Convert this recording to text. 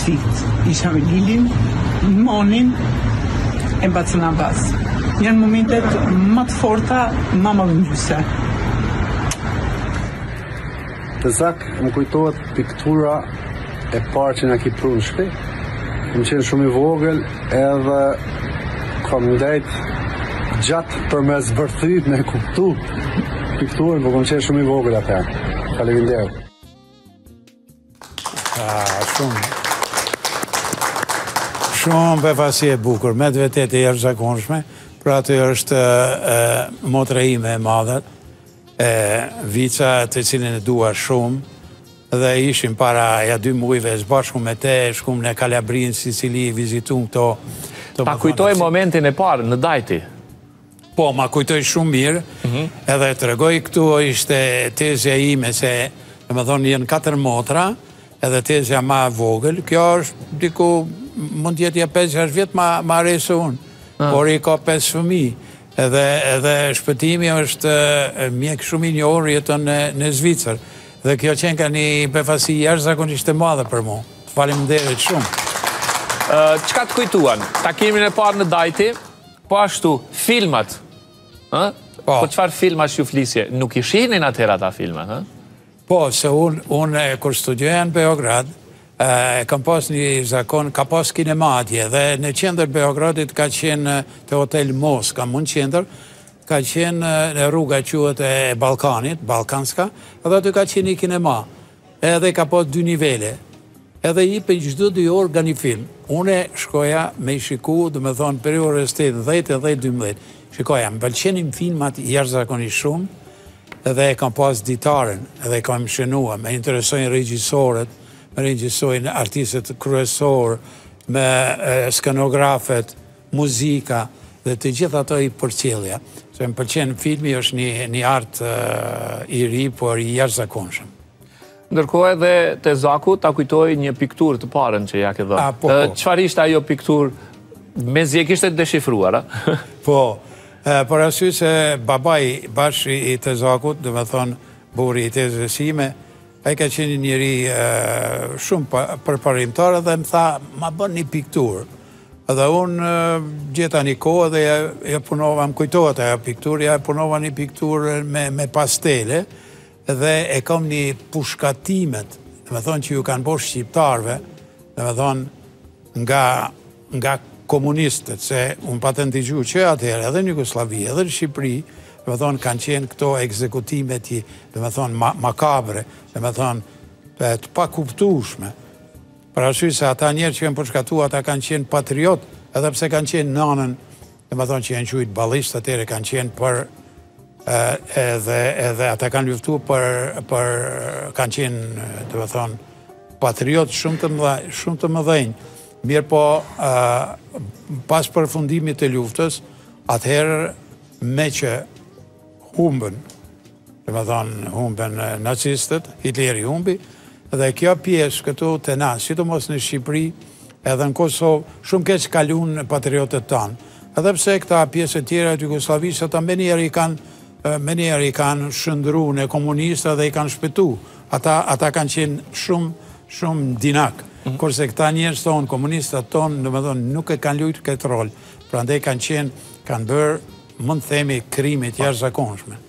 s'fitë, isha me Gilin, Monin e Bacën Abbas. Janë momentet më të forta, më më mbresëlënëse. Tezak, më kujtohet piktura e parë që na ki pru në shpi. Kam qenë shumë i vogël edhe kom ndejt gjatë për me e zbërthy, me e kuptu pikturën, po kom qenë shumë i vogël atëherë. Faleminderit. Shumë. Shumë befasi e bukur, me të vërtetë e jashtëzakonshme, pra aty është motra ime e madhe, e Vica të cilën e dua shumë, dhe ishim para ja dy mujve, e së bashku me te, shkum në Kalabri, në Sicili, vizitum këto. Ta kujtoj momentin e parë Nevzati. Po, ma kujtoj shumë mirë, mhm. edhe tregoj këtu ishte tezja ime se, domethënë, janë katër motra, edhe tezja ma vogël, kjo është diku mund të jetë ja 5-6 vjet ma, ma e re se unë, ah. por i ka 5 fëmi, edhe, edhe Shpëtimi është mjek shumë i njohur jeton në, në Zvicër, dhe kjo qenka një befasi jashtëzakonisht e madhe për mu, faleminderit shumë. Çka të kujtuan? Takimin e parë në Dajti, Po ashtu, filmat, ha? Po. Po çfarë filmash u flisje? Nuk i shihnin atëherë ata filma, ha? Po, se unë un, kur studioja në Beograd, e kam pas një zakon, ka pas kinema atje, dhe në qendër të Beogradit ka qenë te hotel Moskva, mu në qendër, ka qenë një rrugë, quhet e Ballkanit, Balkanska, dhe aty ka qenë një kinema. Edhe ka pas dy nivele, edhe jepej çdo dy orë nga një film. Unë shkoja me i shiku, domethënë prej orës tetë, dhjetë e dhjetë, dymbëdhjetë. Shikoja, më pëlqenin filmat jashtëzakonisht shumë, edhe e kam pas ditarin, edhe e kam shënua, më interesonin regjisorët, më interesonin artistët kryesorë, me skenografët, muzika dhe të gjitha ato i përcjellja se më pëlqen filmi është një një art i ri por i jashtëzakonshëm Ndërkohë edhe tezaku ta kujtoi një pikturë të parën që ja ke dhënë. Po, po. Çfarë ishte ajo pikturë? Mezi e kishte deshifruar, a? Po. Për arsye se babai bash i tezakut, domethënë burri i tezës sime, Ai ka qenë një njeri shumë përparimtar dhe më tha, ma bën një pikturë. Dhe unë gjeta një kohë dhe ia punova, më kujtohet ajo pikturë, ia punova një pikturë me, me pastele dhe e kam një pushkatimet, domethënë që ju kanë bo shqiptarëve, domethënë, nga nga komunistët, se unë patëm dëgju që atëherë edhe në Jugoslavi, edhe në Shqipëri, domethënë, kanë qenë këto ekzekutime të, domethënë, ma, makabre, domethënë, dhe të pakuptushme. Parasysh se ata njerëz që janë pushkatu, ata kanë qenë patriotë, edhe pse kanë qenë n'anën Domethënë që janë qujtë ballistë, atëherë kanë qenë për edhe, edhe ata kanë luftu për, për kanë qenë, domethënë, patriotë shumë të mëdha, shumë të mëdhenj. Mirëpo, pas përfundimit të luftës, atëherë meqë humbën Domethënë humbën nacistët, Hitleri humbi dhe kjo pjesë këtu te na, sidomos në Shqipëri edhe në Kosovë, shumë keq kalun patriotët tanë. Edhe pse këta pjesët tjera të Jugosllavisë ata menjëherë i kanë menjëherë i kanë shëndru në komunista dhe i kanë shpëtu. Ata ata kanë qenë shumë shumë dinakë. Kurse këta njerëzt tonë, komunistat tonë, domethënë nuk e kanë lujtë këtë rol. Prandaj kanë qenë, kanë bërë, mund të themi, krime të jashtëzakonshme.